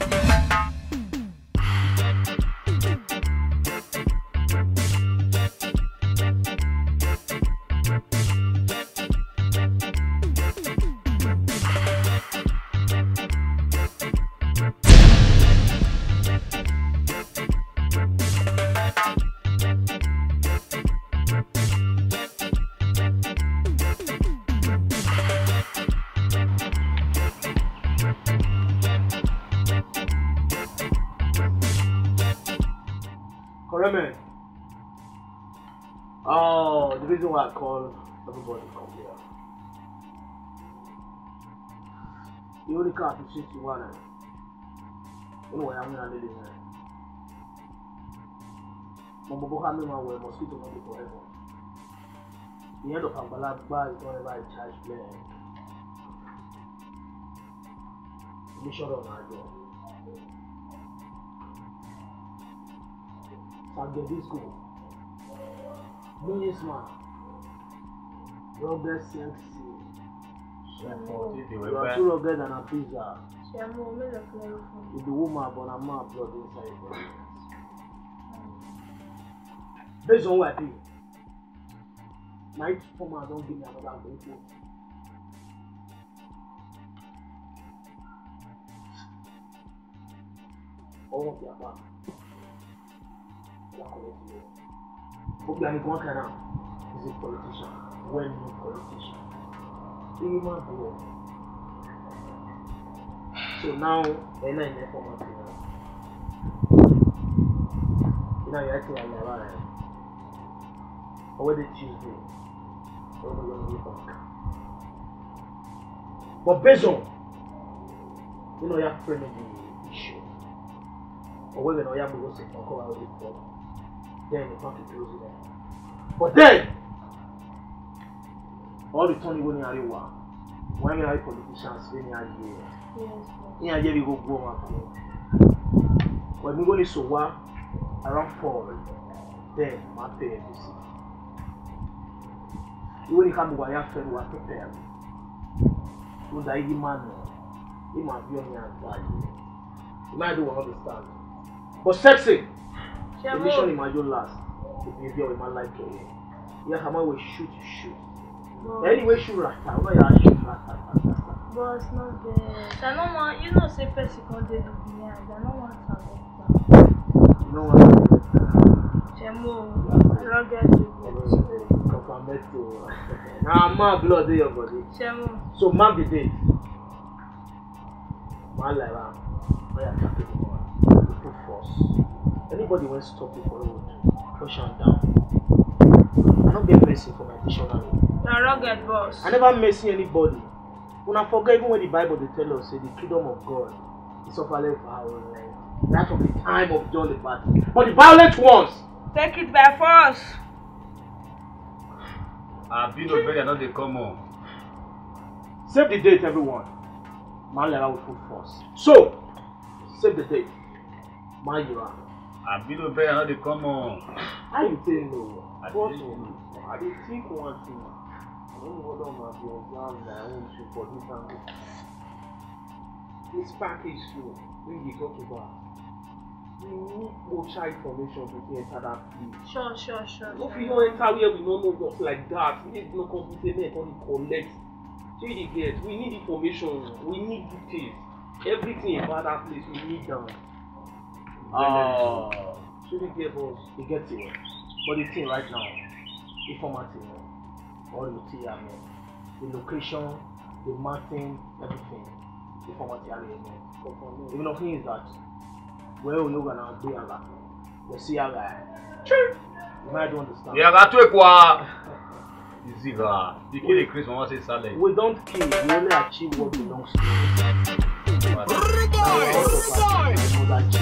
Yeah. I call everybody to come here. The only car to see you want Anyway, I'm gonna leave it here. Mọ̀mọ́ bó há mi máa wẹ̀ mosquito mọ́ mi forever. Ìyẹn lọ pàgbàlá gbá ìtọ́ ẹ̀ báyìí charge me. bẹ́ẹ̀. Oníṣọ́rọ̀ máa jọ. Sàgẹ̀dì school. Businessman. Robert CMC. Mm. You are too rugged than a pizza. With the woman but a man blood inside your body. Based on what I do, my former don't give me another great thing. All of your back. Ó are ní kí wọ́n kàn án, he's a politician. When you politician in human being. So now, they're not in their former period. You know, you're acting like you're right. Or whether Tuesday, or the long way back. But based on, you know, you're framing the issue. Or whether you're going to go to the then you can't close it But then, all the turn go ni àríwá wọ́n yẹra ayé politicians lé ní ayé ní ayé bí gbogbo wọn kọ wọ́n ní wọ́n lè sọ wá around four bẹ́ẹ̀ máa bẹ̀rẹ̀ bí sí iwe ni kama waya fẹ́rẹ̀ wa pẹ́pẹ́ rẹ̀ tó da yìí máa nà yìí máa bí ọ̀nà àgbà yìí ìmọ̀ àdó wọn ọ̀dọ̀ stand but sexy the mission in my own last the behaviour in like life career yẹ kama we shoot shoot. Anyway, sure. Why are you But it's not there. I don't want, you know, say person called do the behind. I don't want to have You know what? Shemo, you don't get the Confirmetto. Now, mark blood is your body. Shemo. So, mark the date. My life, I'm. I am happy to force. Anybody wants to stop you for road, push on down. I don't be a for my dictionary. You're a rugged boss i never mercy anybody una forget even when the bible they tell us say the kingdom of god is of for our life that from the time of john the baptist but the violent ones. take it by force. abi ah, no burial don they come on. save the date everyone malera with put force so save the date I've been over burial don they come on. how you take know. i dey think one thing. When you don't have your exam, I want to for this angle. This package too, when you talk about, we need more OSHA information to enter that field. Sure, sure, sure. If we don't enter where we don't know just like that, we need no computer, we can collect. See the get, we need information, we need details. Everything about that place, we need them. Uh, ah. should they give us? They get it. But the thing right now, informative ọ̀lù tí a mọ̀ the location the mountain everything fífọ̀ wọn ti ara ẹ̀ mọ̀ èmi lọ fún yìí that wẹ́ẹ́ olóògbé náà gbé ara wẹ́ sí ara ẹ̀ you might don't understand. yàrá tó èkó a. Ziva, you kill the Chris when one say silent. We don't kill, we only achieve what belongs to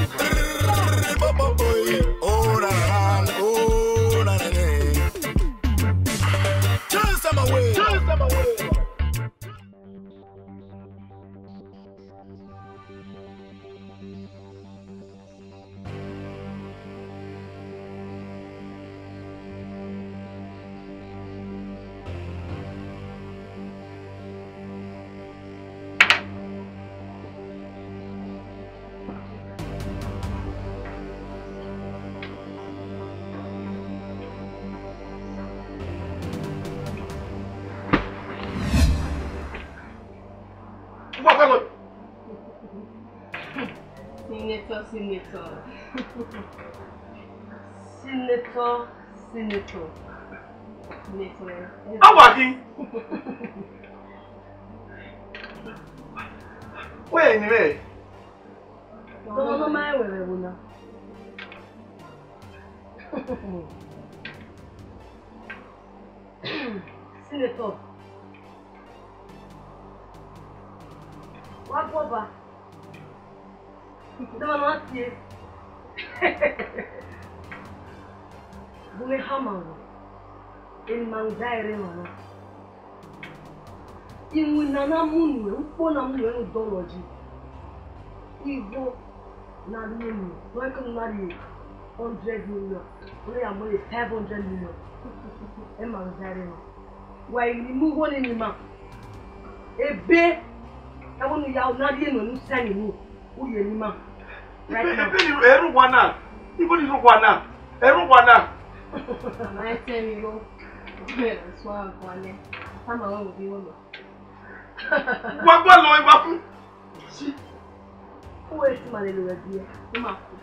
us. Senator. Senator, Senator. Senator. How are you? Where are you? Don't know my way, Wuna. Senator. What, Baba? Dama ma tie. Bume hamawo. In mangaire wana. Inwe na na munwe, upo na munwe udoloji. Igbo na munwe, weka nari 100 million. Ole ya mwe 500 million. In mangaire wana. Wa ili mugo ni nima. Ebe. Ewo ni ya unari eno nusani mu. Uye nima. Uye nima. Right now. Ẹrú wa náà. Ibo ni irú wa náà? Ẹrú wa náà. Máa tẹ́ mi lọ. Bẹ́ẹ̀ lọ sọ àgọ́ alẹ́. Táwọn àwọn òbí wọn lọ. Wọ́n gbọ́ lọ ìwà fún. Fún wẹ́rẹ́ tí màá lè lò rẹ̀ bí ẹ. Ó máa kú. Ó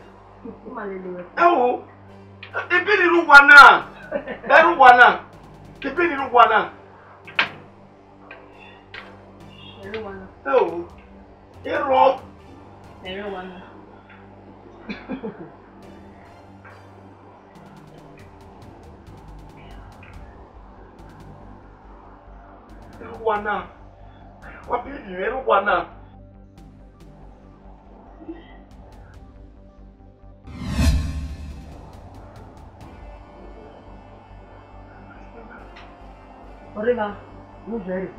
Luana. O apelido é Luana. Olha lá, não sério.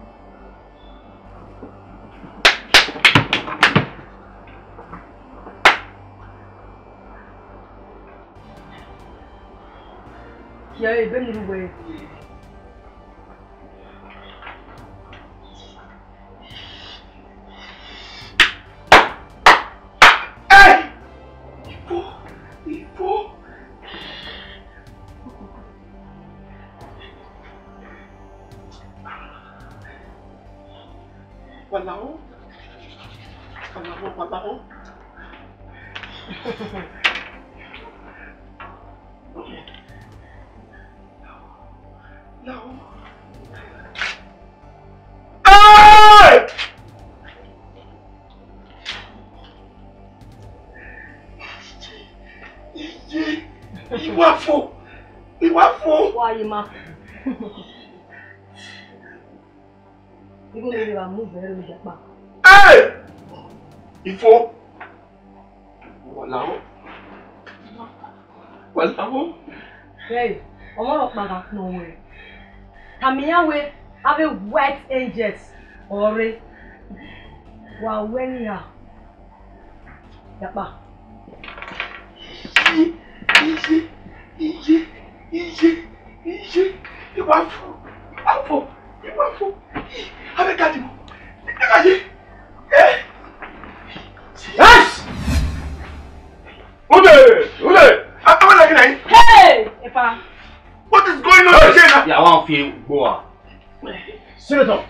Yaya, ben ni ruwaye. worry ma. Even though you are Hey! Ifo! Walao! Walao! Hey, Omar of Maga, no a white angels. Ore. Wawenia. Japan. Iye, iye, iye ìwà fún àfọ ìwà fún abẹ́kadì mọ́ nígbà yìí. Hey! Ẹ̀fà. What is going on here now? Yàrá wọn fi gbó wa. Senator,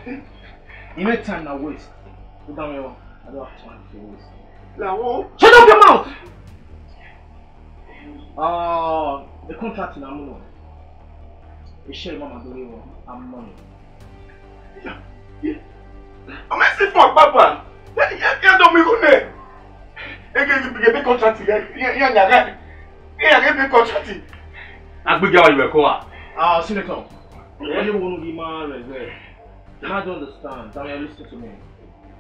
you make time now waste. Ó dá mi I don't have time for waste. Làwọn. Shut up your mouth! Uh, the contract na mú iṣẹ́ ìmọ̀ màdúró wọn á Papa. ní. ọmọ ẹsẹ fún ọgbàgbà yẹ dọ mi kú nẹ ege ebe kọntrati yẹ nyàgá yẹ nyàgá ebe kọntrati. agbègbè àwọn ìwẹ̀ kọ́ wa. ah senator wọ́n yóò wọnú bí máa rẹ̀ rẹ̀ you might don't understand daniel listen to me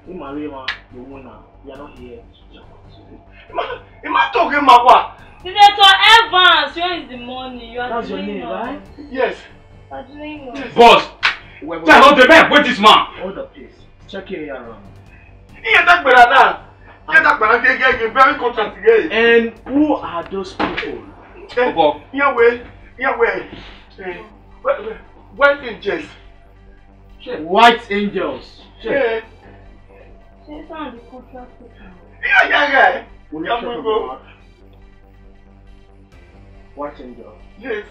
in my way ma the woman you are not here to talk to me. ìmá ìmá tó kí n máa Senator Evans, where is the money? You are That's your name, right? Yes. Boss, tell all the men, wait this man. Hold up, please. Check your ear around. Yeah, that better now. Yeah, that better. Yeah, get very contract again. And who are those people? Bobo. Eh, yeah, eh, wait. Yeah, wait. White angels. White angels. Yeah. Yeah, yeah, yeah. Yeah, yeah, yeah. Watch him go. Yes.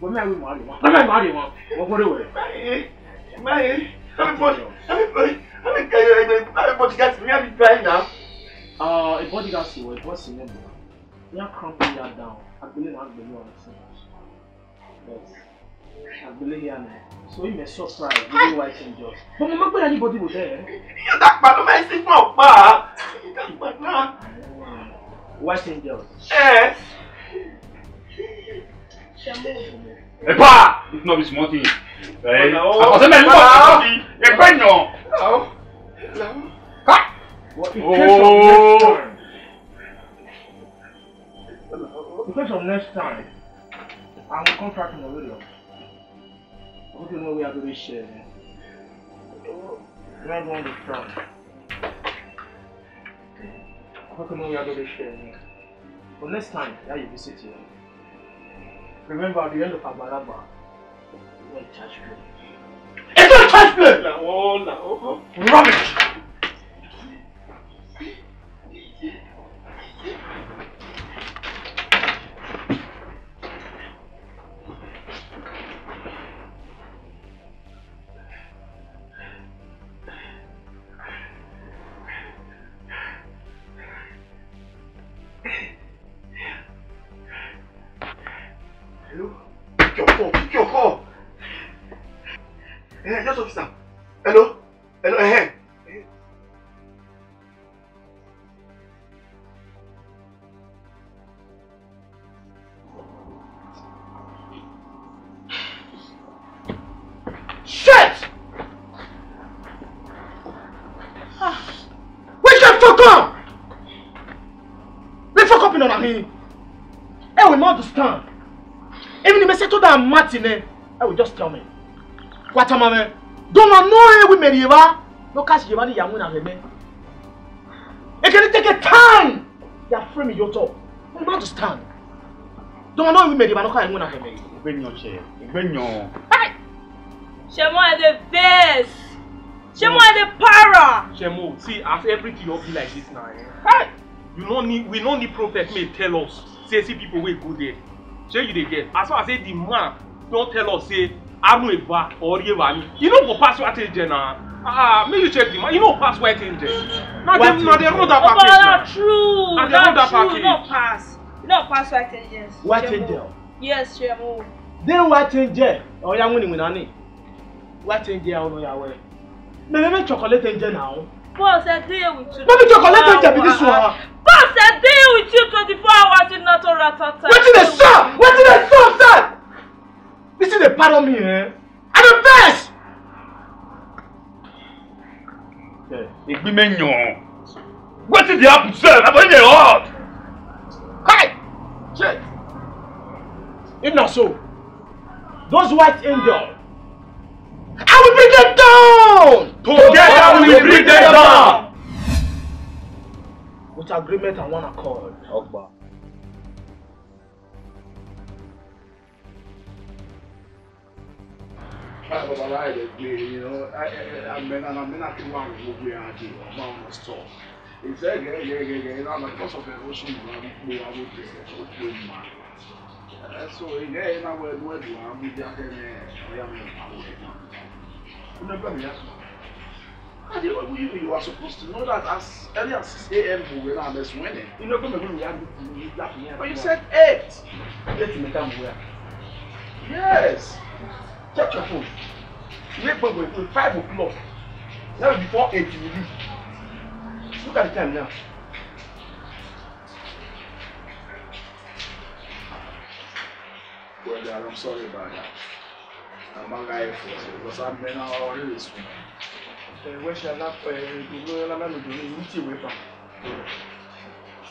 Wọ́n mẹ́rin mọ́ àlè wọn. Wọ́n mẹ́rin mọ́ àlè wọn. Wọ́n gbọ́dọ̀ wẹ̀. Báyìí báyìí everybody everybody everybody gats be happy now. Uh, everybody gats be well, everybody be well. Ní àkànpé yà down, àgbélé náà àgbélé wọn sí. Yes. Àgbélé yà nà. So he may surprise the way white and just. But mo máa gbé anybody wò dẹ́. Yóò dá pa ló máa ń sí fún ọ̀pá. White and just. Ẹ. Epa! It's not be small thing. Right? Àkọsẹ́ mẹ́rin ló wà ní ẹgbẹ́ yàn. Ká! Ooo! Because of next time, I'm will contract on the radio. I don't know we I go be sharing. I don't want to try. I don't know we I go be sharing. But next time, yeah, you visit here. Remember, the end of Abalaba? you won't touch blood. It don't touch blood! Now, oh, now. Oh, oh. Rubbish! IDS officer hello hello eh, eh. Shit! fuck fuck you eh, we ẹ̀hẹ́n. understand. Even if I say to that Martin, I will just tell me. What am I? Yewa, no catch Yewa ni Yamun and Reme. It can take a time. They are framing your talk. You don't understand. Don't know if Yewa no catch Yamun and Reme. Igbenyo che, Igbenyo. Shemo is the best. Shemo is the para. Shemo, see, as everything you be like this now. Eh? Hey. You no need, we no need prophet may tell us. Say, see people will go there. Say you dey get. As far as say the man don tell us say arun eba or yewami you no go pass what age there na ah make you check the man you no pass what age there na dem na dem know that package na true and dem know that package no pass you no pass what age there what age there yes shemo then what age there oya nwini nwini ani what age there ono oh, ya we mele me chocolate age now boss i dey with you no be chocolate age be this one boss i dey with you twenty-four hours in nato ratata wetin dey sup wetin dey sup sir This is a part of me, eh? I'm the best! Eh, Igbi menyo. What did happen, sir? I'm in the heart. Hey! Shit! If not so, those white angels, I will bring them down! Together, Together we will bring them down! With agreement and one accord. Ogba. Báyọ̀ babalá yẹ gbé yìí nọ amẹ́nà amẹ́nà tó wà ní gbogbo yẹn àti ọmọ ọmọ stọ̀. Ìfẹ́ gẹ́gẹ́gẹ́gẹ́ náà mà kọ́sọ̀ fẹ́ ó sùn mọ́ àbúkú àbúkú ó pè mà. Ẹ̀sọ́ ìyá yẹn náà wọ ẹ̀dùn ẹ̀dùn àbújá akẹ́rẹ́ ọ̀yà mi ò pàwọ̀ ẹ̀dùn. Ọ̀nà ẹgbẹ́ mi yá sọ. Káàdì you are supposed to know that as early as six a.m. we were now less winning. Inú ẹgbẹ́ mi ló yá ní láti yẹn. But you said eight. 8 mẹ́ta mú wa. Yes check your phone make gbogbo in five o'clock That was before eight you leave look at the time now. Well, Dad, I'm sorry about that. I'm a guy for it because I've been out all this week. Uh, where shall I go? I'm not going to meet you with her.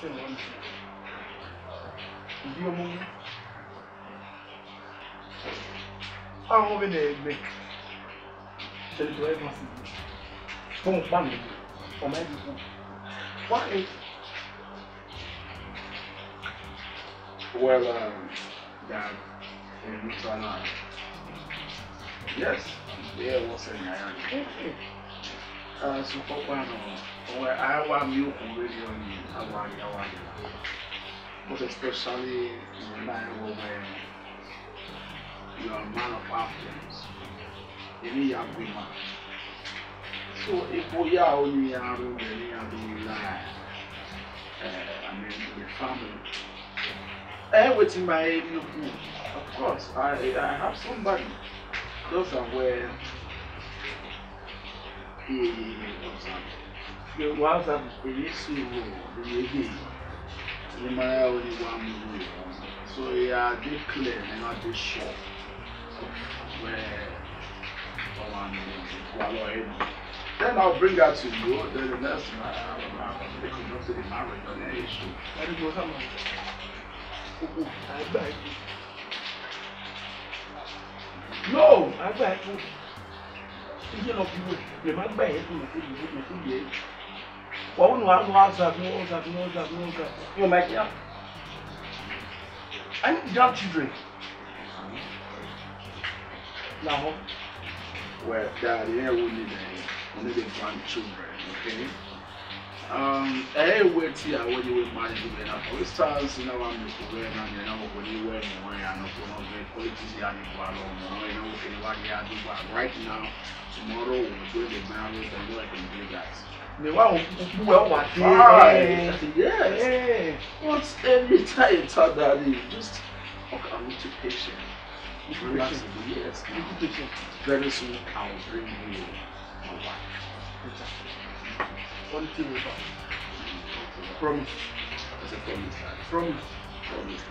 Say, Mom. You a moment ahụ bi na-eme fún fámì ọmọ ẹbí fún wáyé. Well, um, Dad, in Lutrana, yes, there was an iron. Okay. Uh, so, Papa, no, well, I want you already on you. I want you, I want you. Most especially in the night where you are a man of affluence èmi yà gbìmọ so ipò yà ó ní aró rẹ ní aró ìlà ẹ àmì the family ẹ wetin my of course i i have somebody those are where iye iye iye ọsàn the ones that èyí sì wò èyí èyí ìmọ̀ ẹ̀ ò ní wà mú mi so yà á dey clear and i dey sure. Then I'll bring her to you. Then the next night, I'll conduct the marriage on the issue. Ẹni mo sábà I beg you. No! I beg You ẹ̀kú. Iye lọ You wò beg má to ẹ̀kú lòkú yìí lòkú yìí. Wọ́n nù àwọn àṣàfihàn wọn ṣàfihàn wọn ṣàfihàn wọn ṣàfihàn. Yóò máa jẹ́. I need young children. Well, Dad, yeah, we need a, uh, we need a grandchildren, okay? Um, I wait here when you were married with an apostles, you know, I'm just Korean, and you know, when you were the way, I know, when you were politics, you know, you know, you know, you right now, tomorrow, we're going to marry, and we're going to do that. Meanwhile, people were what? Yes, yes. But every time you tell daddy, just, okay, I'm too patient. Very soon I will bring you my wife. One thing about promise. It's a promise. Promise. Promise.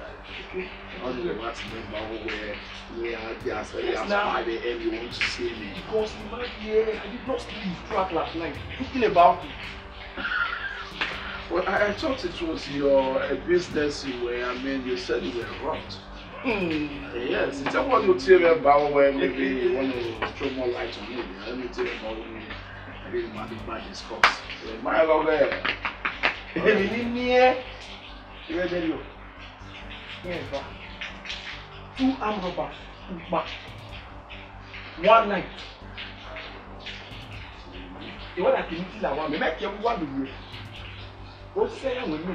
Okay. How do you want to remember where where I just yes, now, by the end you want to see me? Because in my year I did not sleep throughout last night. Thinking about it. Well, I, I thought it was your uh, business Where I mean, you said you were robbed. Hmm. Yes, it's someone who tell me about where maybe you want to throw more light on it. Let me tell you about me. I didn't want to buy this course. My love, èmi ní ní ẹ́ ìrẹ́jẹ you? ní ẹ̀fà two arm rubber pupa one night ìwọ́n àti ní ti làwọn àmì mẹ́kẹ́ What's the ó with me?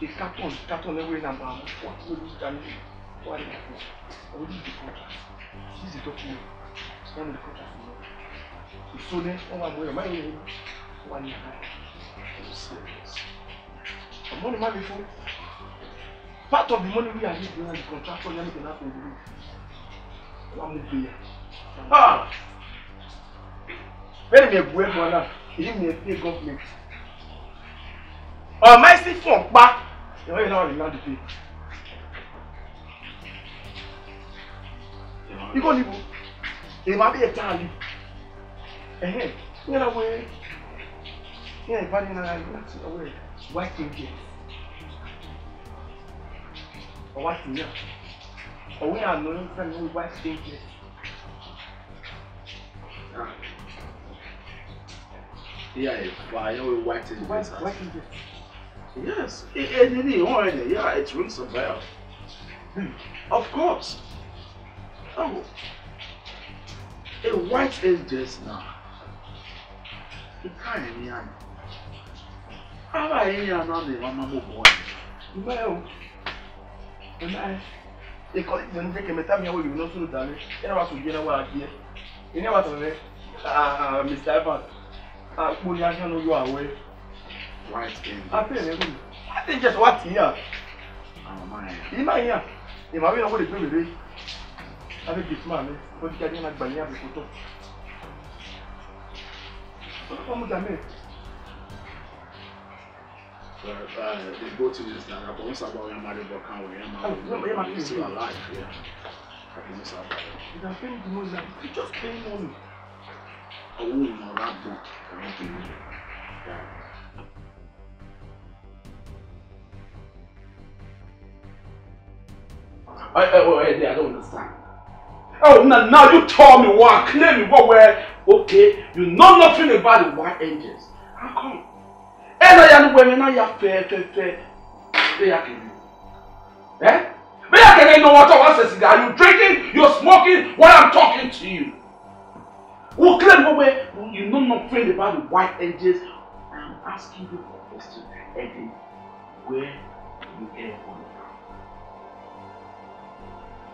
the carton carton every number am for no lose damage for any of us i will lose the contract this is document it's not in the contract for now ìsọlẹ wọn wà lóyún máyé yẹn wọn ní ara ẹ ṣe ọmọ ni má mi fún part of the money we are need the contractor yẹn nìkan láti ìlú wọn mú gbé yà bẹ́ẹ̀ ni ẹ̀bù ẹ̀bù ọ̀la èyí pay government Oh, my fún back. Ìwé yìí náà lè náà dìde. Ikọ́ níbo? Èèmọ̀ abẹ́ yẹ táàlì. Ẹ̀hẹ́n, ń yẹn náà wọ ẹ́. Ń yẹn ìbáni náà yẹ láti ọwọ́ ẹ̀ wá kéèké. Ọwá ti yàn. Ọwọ́ yẹn àná ń fẹ́ mi wá kéèké. Yeah, why are you white in White in Yes, any, e, e, e, yeah, it rings a bell. Hmm. Of course. Oh, a white angels now. Nkae ni ano. Aba yi ano ne mama mo bo. Well, and I e ko de nje ke meta mi awo yi no suru dale. Era wa tuje na here. die. Ine wa to re. Ah, Mr. Evans. Ah, mo ni ajo no yo away. I pay I think just what here. Oh my. Ima here. Ima we no go dey play with me. I think this man, what you get na gba ni abi photo. What come with me? But uh, they go to this land. But once about your married work, can't worry. Your still alive. Yeah. I can miss out. You can pay me the money. You just pay money. Owó ìmọ̀ràn àgbọ̀n. Yeah. I, I, I, oh, I don't understand. Oh, now, now you tell me what, claim me what, where, okay, you know nothing about the white angels. How come? And I am women, I am fair, fair, fair. They are killing you. Eh? They are killing no water, what's a cigar? You drinking, you're smoking while I'm talking to you. Who claim what, where, you know nothing about the white angels. I'm asking you a question, Eddie. Where do you get one?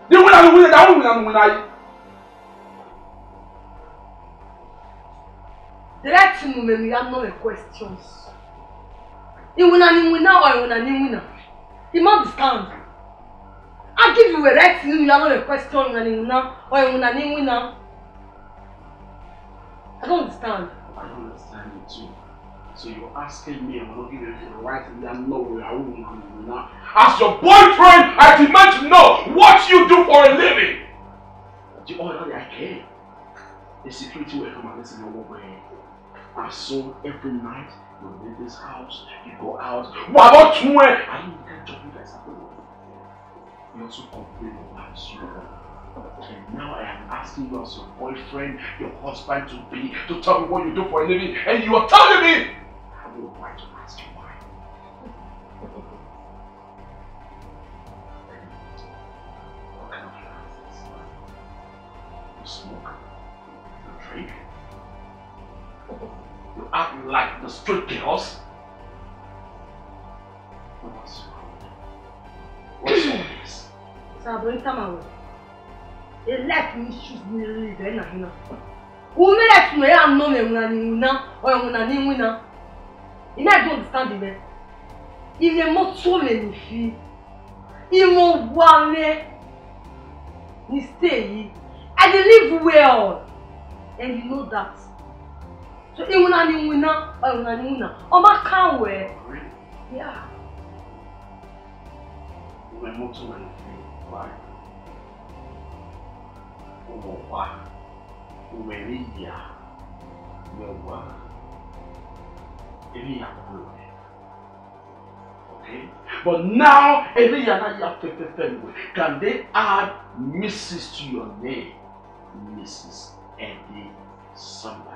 di nwuna mi nwuna da nwuna mi nwuna yi. direct mu mẹmi ya no questions nwuna ni nwuna or nwuna ni nwuna you must stand i give you a right mu ya no question nwuna ni nwuna or nwuna ni nwuna i don't understand. i don't understand you too. So you're asking me, I'm not giving you the right to that. No, I won't do that. As your boyfriend, I demand to know what you do for a living. Do order that I care. The security will come and listen to what we're I saw every night, you leave this house, you go out. What about you? I don't get job you guys You also complain about you. Okay, now I am asking you as your boyfriend, your husband to be, to tell me what you do for a living, and you are telling me I'm your white mastermind. You smoke, you drink, you act like the street girls. What's wrong? What's all this? Sabun, come away. They left me shoot me, then I'm not. Women me, I'm not a woman, You know I don't understand the rest. Ilé mọ́tò rẹ̀ ló fi. Ìmọ̀ wà rẹ̀ ní stay yìí. I dey live well and you know that. So ìwúna ni ìwúna ọ̀rùnà ni ìwúna. Ọmọ kàwé. Yeah. Ilé mọ́tò rẹ̀ ló fi wá. Ọmọ wa. Òwẹ̀rí ìyá. Yẹ wá. Eliab eh. Okay? But now Eliana, you have to taken them. Can they add Mrs. to your name? Mrs. Eddie somebody.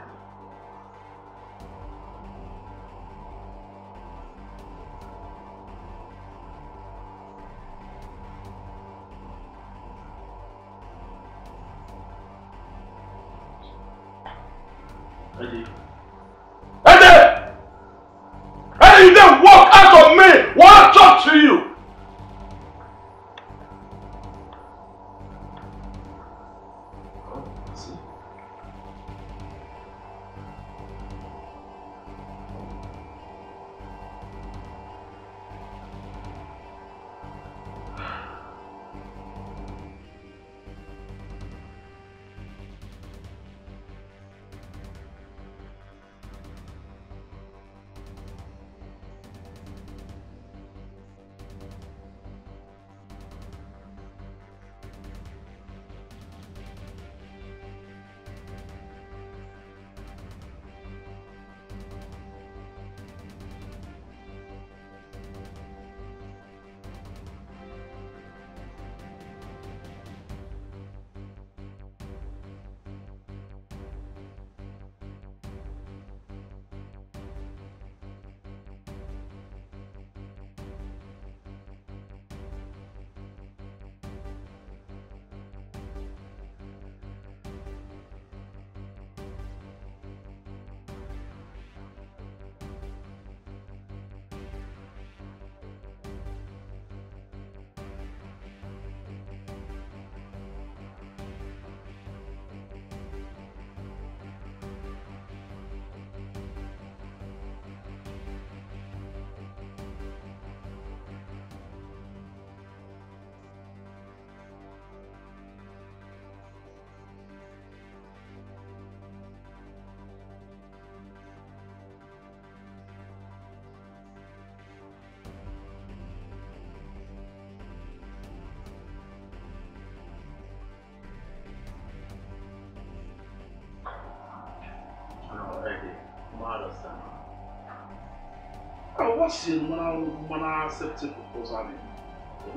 was wasi mana mana accepting proposal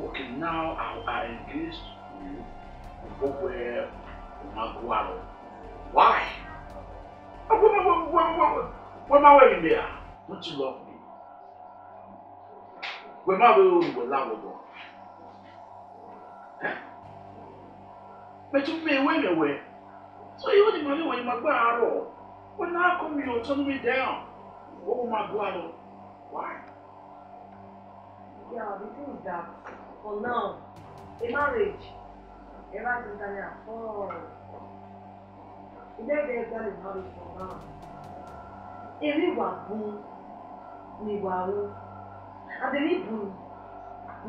okay now i i engage you gbogbo ẹ ọmọgbọ alọ why wọ́n máa wẹ̀ mí bẹ́ẹ̀ wọ́n ti lọ fún mi wọ́n máa wẹ̀ when láwùjọ mẹtú mi ìwé mi wẹ̀ so yìí wọ́n ti mọ̀ ní wọ̀nyí máa gbọ́ when wọ́n náà when mi ò tọ́ mi dẹ́hàn wọ́n máa gbọ́ àlọ́. Why? Yeah, the thing is that for now, a marriage, ever since I afford, it never get equally marriage for now. Èrè ìwà bun ni ìwà wọn. Àdéhùn ìbùn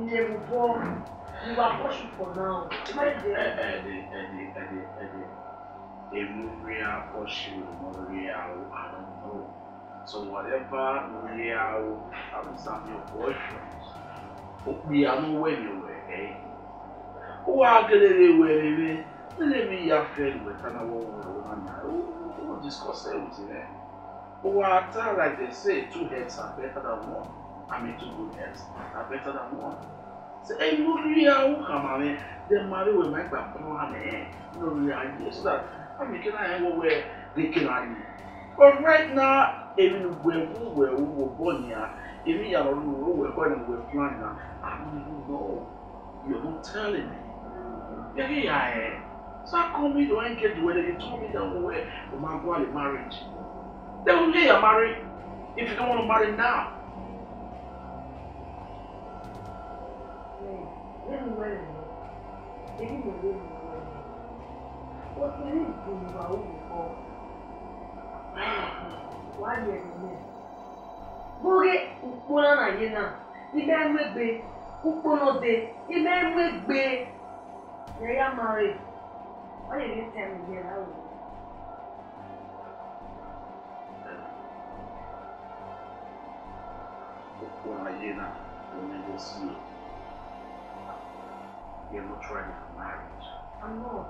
ni ewu bọ́ ni ìwà bọ́ṣù for now. Ẹ̀dẹ̀ ẹ̀dẹ̀ ẹ̀dẹ̀ ẹ̀dẹ̀ ẹ̀dẹ̀ èmú rí akọ́ṣe òmò rí àwọn àrùn náà. So whatever real understanding of what shows, ó pe amówẹ̀ mi Where? ẹ́. Ó wá akelele wẹ̀rẹ̀ mi, nílé mi ya fẹ́ ìwẹ̀ kánáwó wọ̀rọ̀ wọn náà, ó ó discuss ẹ̀ wìtí rẹ̀. Ó wá tá like they say two heads are better than one, I mean two good heads are better than one. Ṣé ẹ e, ló rí àwọn kàmá mi? Then marry wẹ̀ máa gbà kún wa mẹ́ẹ̀ lórí ayé so that àmì kí náà ẹ̀ wọ́wẹ́ gẹ́gẹ́ náà yìí right now, correct na èmi wẹ̀wù wẹ̀wù wọ bọ́ọ̀lù yà èmi yà lọ́nu wọ wẹ̀kọ́ ni wẹ̀ fún àná àmì nọ yòówù tẹ́lẹ̀ mi yẹ́kì yà ẹ̀ so I call me the one get the wedding they told me that we we ma go out in marriage they will get your marry if you don't wan marry now. lẹ́nu wẹ̀rẹ̀ lọ èmi ò lè lù wọ́n ó ti rí ìgbìmọ̀ àwọn olùkọ́. wáyé ẹ̀mí bóyá ukpona na o na ibe emegbe ukpono de ibe emegbe na ya mara wáyé ẹ̀mí tẹ̀ mí yẹ na wò. ukpona yé na omi ló sí o yẹ mo try my marriage. I'm not.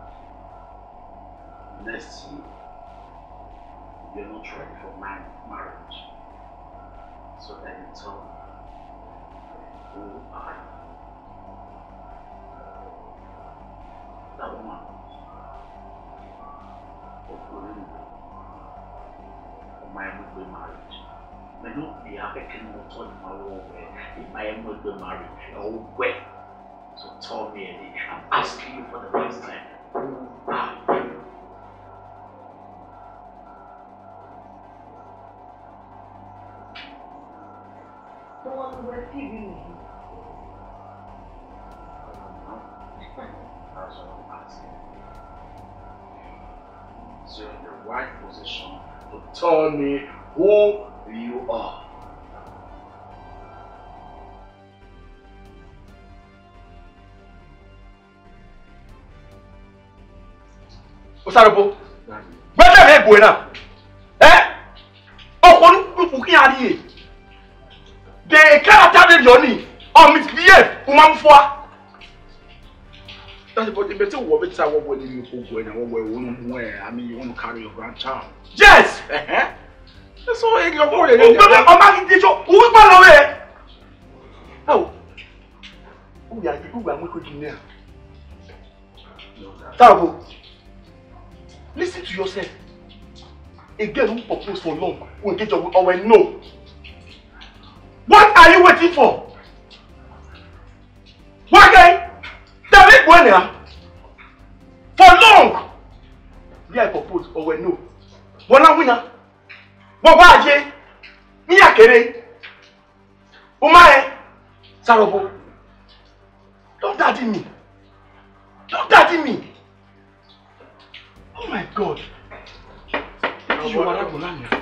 Next year. you're not ready for man, marriage. So then you tell her, who are you? That woman, Okuringo, for my everyday marriage. May not be a beckon or told my own way in my everyday marriage, your oh, way. So tell me, I'm asking you for the first time, who তোমরা কি you So in the right position to tell me who you are. Osaropo, gbẹ́dẹ̀ rẹ̀ gbòó náà. yọ ni ọmọ mi ti fi yẹ kó máa ń fọ́ a. That's about the better work better work when you go go and work when you wear. I mean, you want to carry your grandchild. Yes. Uh huh. That's all. You go there. Oh, baby, I'm not getting you. Who is my love? Oh. Who are you? Who are we going to Tabo, listen to yourself. A girl who propose for long? will get your we no. What are you waiting for? Why guy? David Buena. For long. Me I propose or we no. Bona winner. Bàbá Me a Akere. Umaye. Sarobo. Don't daddy me. Don't daddy me. Oh my God. You are not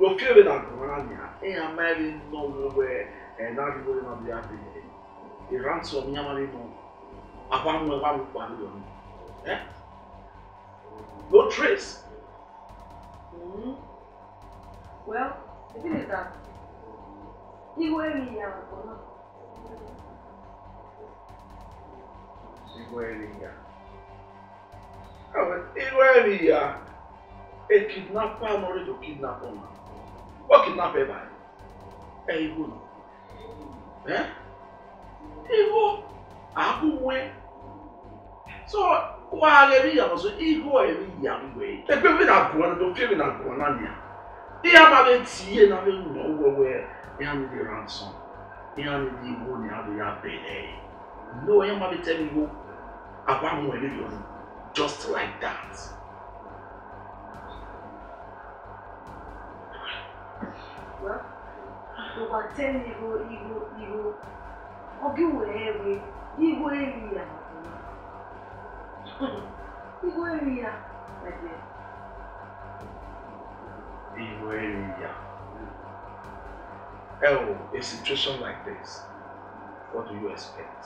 located at Rania, and married no nowhere, and that is going to be happening. He ran to Yamalino, upon my one pavilion. Eh? No trace. Mm-hmm. Well, the thing is that he were me young, but not. Igweriya. Oh, Igweriya, a kidnapper married to kidnapper man wọ́n kidnap ẹ̀ báyìí ẹ̀ ìwọ nù ẹ̀ ìwọ àbúwọ̀ ẹ̀ so wàá rẹ̀ bí ìyàwó so ìwọ ẹ̀ bí ìyàwó ẹ̀ ẹgbẹ́ mi nà gùn ọ́nà tó fẹ́ mi nà gùn ọ́nà nìyà ìyá máa bẹ tìyẹ náà bẹ wùwà wọ́wọ́ ẹ̀ ìyá mi di ransom ìyá mi di ìwọ ni àbí yà bẹ̀rẹ̀ ẹ̀ no ìyá máa bẹ tẹ́ mi wọ́ àbámu ẹ̀ lè yọ̀ just like that. well, over ten igbo igbo igbo oge were enwe igbo eri ya igbo eri ya my dear. eri ya. Oh, a situation like this, what do you expect?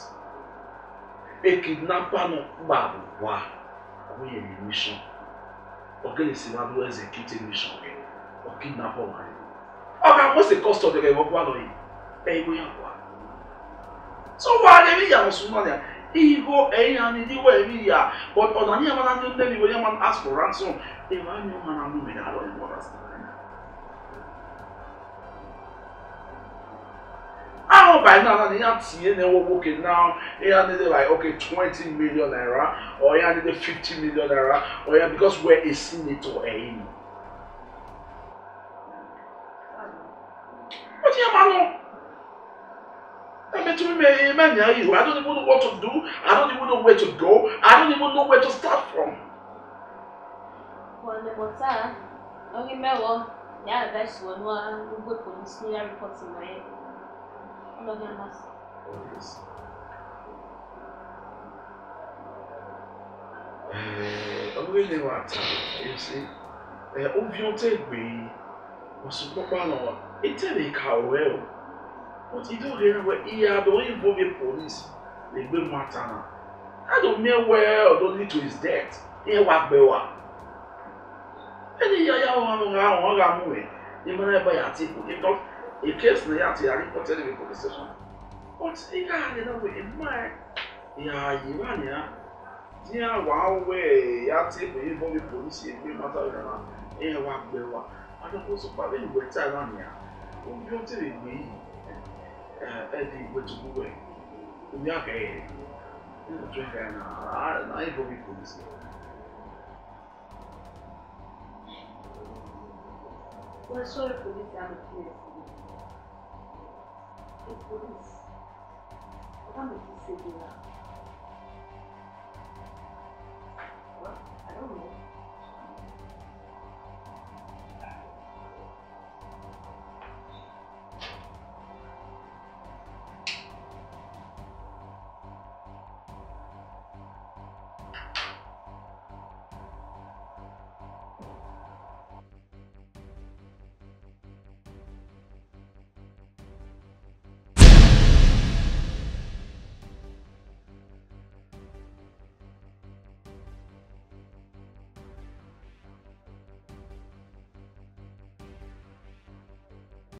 A kidnapper no gbàgbọ́ àwọn èèyàn mission. Ọ̀gá ìsìn wa ló execute mission. Ọ̀kidnapper wà ní ọkàn kó sì kọ́sítọ̀ ọ̀dọ̀ ẹ̀wọ̀n wà lọ́yìn ẹ̀yìn bóyá wà. tó wà á lẹ́rí ìyàwó súnmọ́ ni ìbò ẹ̀yìn àni níwọ̀ ẹ̀rí ìyà ọ̀nà ní ẹ̀wọ̀n náà ní ọ̀nà ìwé yẹn máa ń ask for ransom ẹ̀wọ̀n á ní ọmọ náà mú mi náà lọ ìwọ̀n rà sí. ahụ by now na ya tinye na-enwe nwoke now ya nide like okay twenty million naira or ya nide fifty million naira or ya because we are a senator ẹ̀yìn. Eh, Nanya is, I don't even know what to do. I don't even know where to go. I don't even know where to start from. Wọ́n the bọ̀ sáà, orí mẹ́wọ̀ọ́ ní àbẹ̀sí wọn wá gbogbo for ní àrípọ̀tì wọ̀nyẹn. Ọlọ́dún ẹ̀ máa sọ. orílẹ̀ wa ta ẹ̀sìn You see, ọtẹ̀ gbé yìí wọ́n sì gbọ́ pa náà ètè lè What you do there where yeah, don't involve the police. They go matter now. I don't mean well, don't lead to his death. He work bewa. Any yaya wọn ra wọn ra mú ẹ. Ìmọ̀ náà bá yà tí kò ní tọ́. A case na yà tí yà reported in the police station. But ìyá rẹ̀ náà wẹ̀ ẹ̀mọ́ ẹ̀. Ìyá yìí wà ní à. Ní àwọn awẹ́ yà tí kò ní bọ́ bí polisi ẹgbẹ́ mọ́tà rẹ̀ náà. Ẹ̀ wà gbẹ̀wà. Adókòó sọ pàbí ìwẹ̀ tí a rà ní à. ادي وجهه وياك عيني رجعت انا نايفه بيكون What sort of police am I curious about? The police. What am you curious about? What? I don't know.